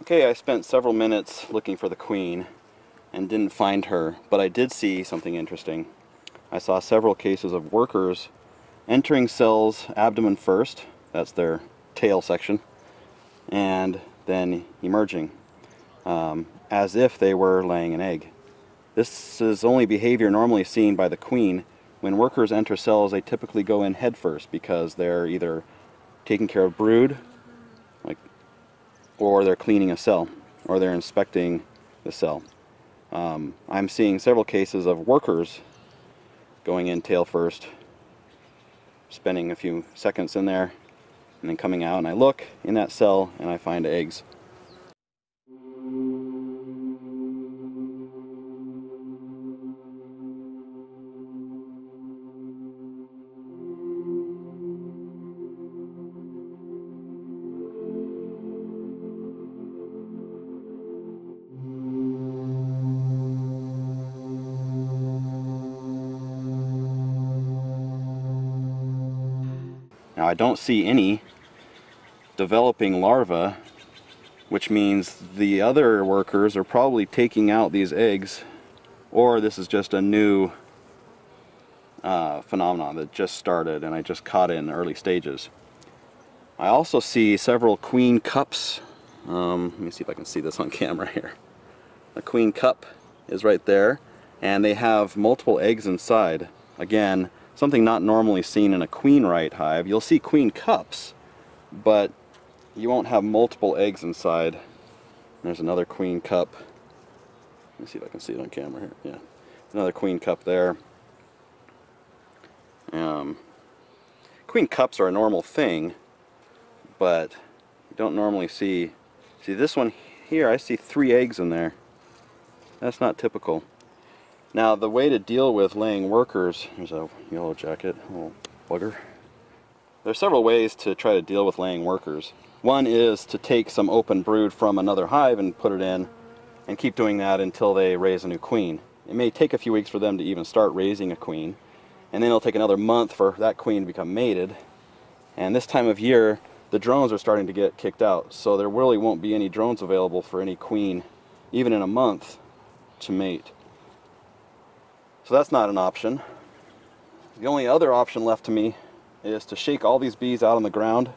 Okay, I spent several minutes looking for the queen and didn't find her, but I did see something interesting. I saw several cases of workers entering cells abdomen first, that's their tail section, and then emerging um, as if they were laying an egg. This is only behavior normally seen by the queen. When workers enter cells, they typically go in head first because they're either taking care of brood, or they're cleaning a cell, or they're inspecting the cell. Um, I'm seeing several cases of workers going in tail first, spending a few seconds in there, and then coming out, and I look in that cell and I find eggs. Now I don't see any developing larvae, which means the other workers are probably taking out these eggs, or this is just a new uh, phenomenon that just started and I just caught it in early stages. I also see several queen cups. Um, let me see if I can see this on camera here. The queen cup is right there, and they have multiple eggs inside. Again, something not normally seen in a queen right hive. You'll see queen cups, but you won't have multiple eggs inside. There's another queen cup. Let me see if I can see it on camera here. Yeah, another queen cup there. Um, queen cups are a normal thing, but you don't normally see. See this one here, I see three eggs in there. That's not typical. Now the way to deal with laying workers, there's a yellow jacket, a little bugger. There's several ways to try to deal with laying workers. One is to take some open brood from another hive and put it in and keep doing that until they raise a new queen. It may take a few weeks for them to even start raising a queen and then it'll take another month for that queen to become mated. And this time of year, the drones are starting to get kicked out, so there really won't be any drones available for any queen, even in a month, to mate. So that's not an option. The only other option left to me is to shake all these bees out on the ground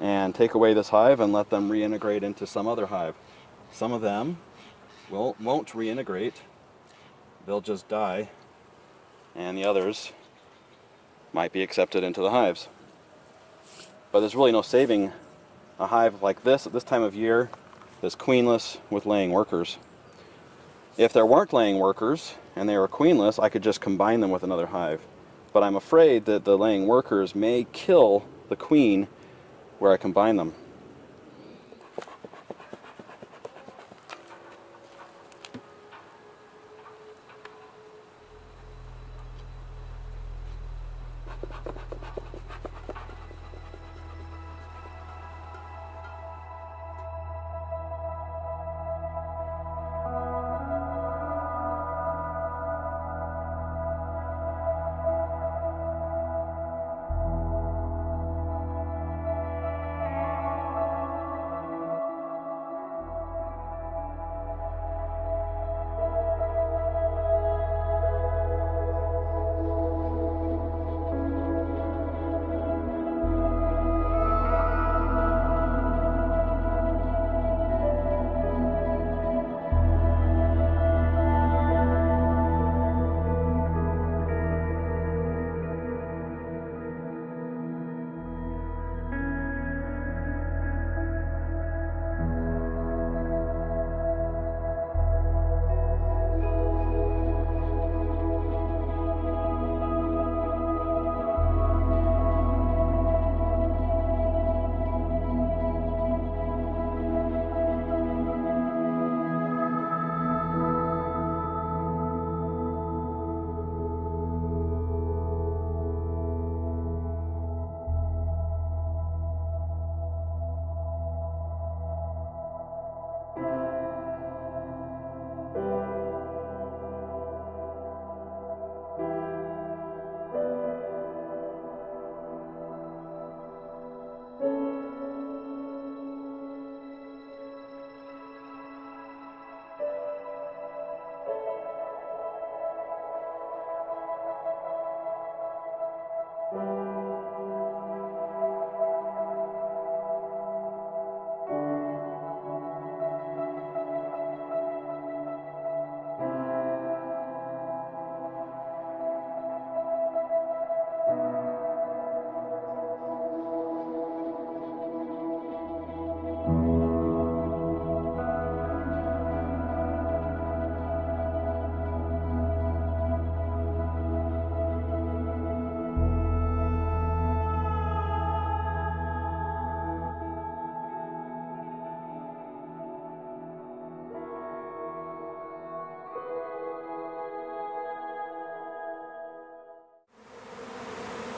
and take away this hive and let them reintegrate into some other hive. Some of them will, won't reintegrate. They'll just die. And the others might be accepted into the hives. But there's really no saving a hive like this at this time of year that's queenless with laying workers. If there weren't laying workers and they were queenless, I could just combine them with another hive. But I'm afraid that the laying workers may kill the queen where I combine them.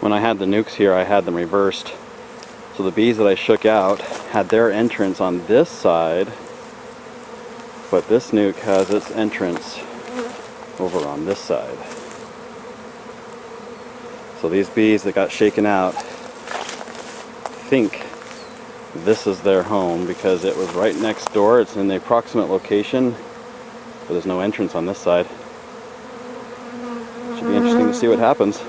When I had the nukes here, I had them reversed. So the bees that I shook out had their entrance on this side, but this nuke has its entrance over on this side. So these bees that got shaken out think this is their home because it was right next door. It's in the approximate location, but there's no entrance on this side. Should be interesting to see what happens.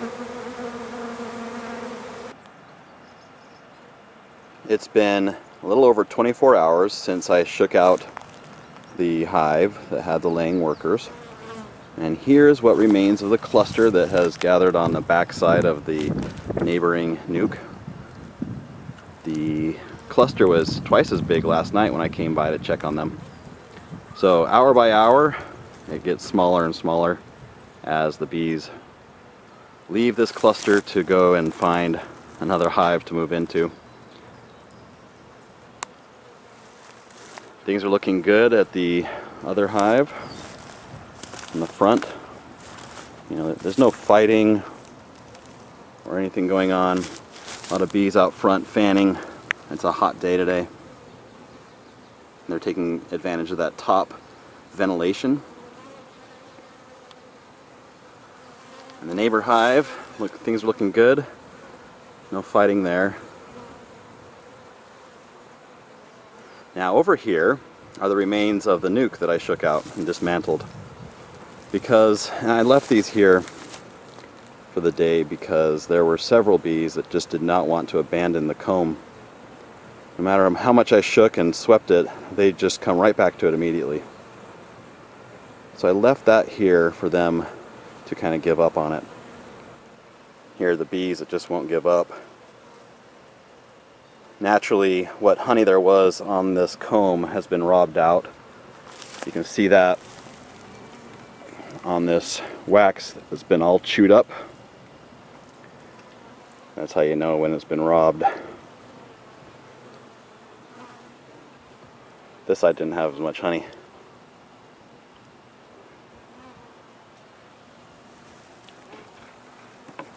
It's been a little over 24 hours since I shook out the hive that had the laying workers. And here's what remains of the cluster that has gathered on the backside of the neighboring nuke. The cluster was twice as big last night when I came by to check on them. So hour by hour, it gets smaller and smaller as the bees leave this cluster to go and find another hive to move into. Things are looking good at the other hive in the front. You know, there's no fighting or anything going on. A lot of bees out front fanning. It's a hot day today. They're taking advantage of that top ventilation. And the neighbor hive, look, things are looking good. No fighting there. Now over here are the remains of the nuke that I shook out and dismantled. Because, I left these here for the day because there were several bees that just did not want to abandon the comb. No matter how much I shook and swept it, they just come right back to it immediately. So I left that here for them to kind of give up on it. Here are the bees that just won't give up naturally what honey there was on this comb has been robbed out. You can see that on this wax that's been all chewed up. That's how you know when it's been robbed. This side didn't have as much honey.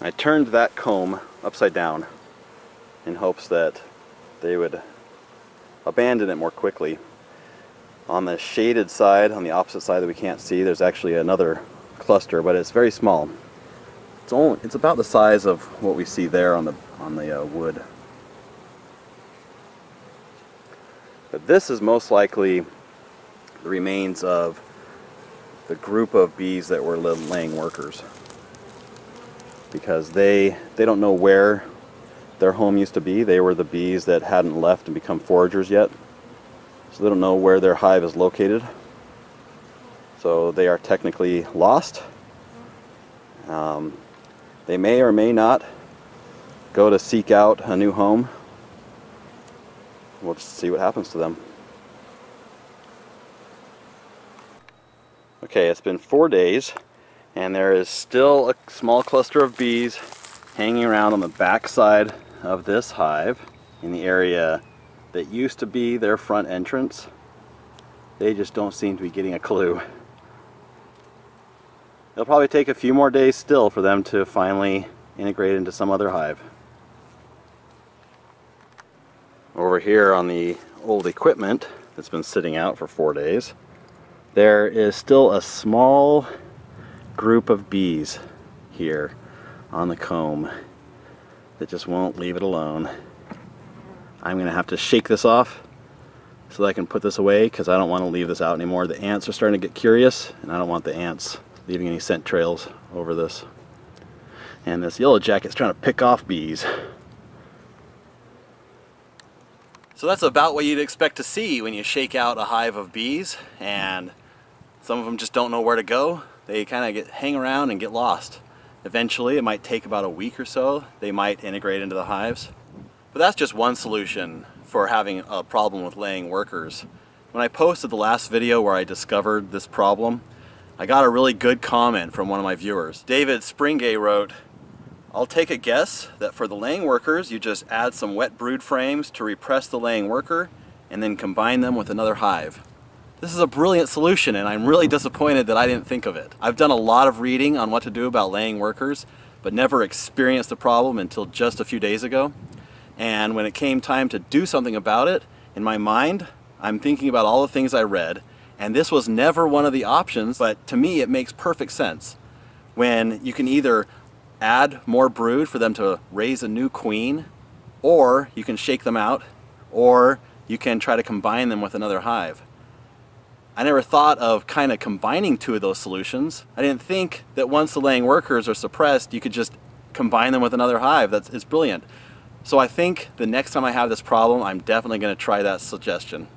I turned that comb upside down in hopes that they would abandon it more quickly. On the shaded side, on the opposite side that we can't see, there's actually another cluster, but it's very small. It's only it's about the size of what we see there on the on the uh, wood. But this is most likely the remains of the group of bees that were laying workers because they they don't know where their home used to be. They were the bees that hadn't left and become foragers yet. So they don't know where their hive is located. So they are technically lost. Um, they may or may not go to seek out a new home. We'll just see what happens to them. Okay, it's been four days and there is still a small cluster of bees hanging around on the back side of this hive in the area that used to be their front entrance. They just don't seem to be getting a clue. It'll probably take a few more days still for them to finally integrate into some other hive. Over here on the old equipment that's been sitting out for four days, there is still a small group of bees here on the comb that just won't leave it alone. I'm going to have to shake this off so that I can put this away because I don't want to leave this out anymore. The ants are starting to get curious and I don't want the ants leaving any scent trails over this. And this yellow jacket's trying to pick off bees. So that's about what you'd expect to see when you shake out a hive of bees and some of them just don't know where to go. They kind of get hang around and get lost. Eventually, it might take about a week or so, they might integrate into the hives. But that's just one solution for having a problem with laying workers. When I posted the last video where I discovered this problem, I got a really good comment from one of my viewers. David Springay wrote, I'll take a guess that for the laying workers, you just add some wet brood frames to repress the laying worker and then combine them with another hive. This is a brilliant solution and I'm really disappointed that I didn't think of it. I've done a lot of reading on what to do about laying workers, but never experienced the problem until just a few days ago. And when it came time to do something about it, in my mind, I'm thinking about all the things I read, and this was never one of the options, but to me it makes perfect sense. When you can either add more brood for them to raise a new queen, or you can shake them out, or you can try to combine them with another hive. I never thought of kind of combining two of those solutions. I didn't think that once the laying workers are suppressed, you could just combine them with another hive. That's it's brilliant. So I think the next time I have this problem, I'm definitely going to try that suggestion.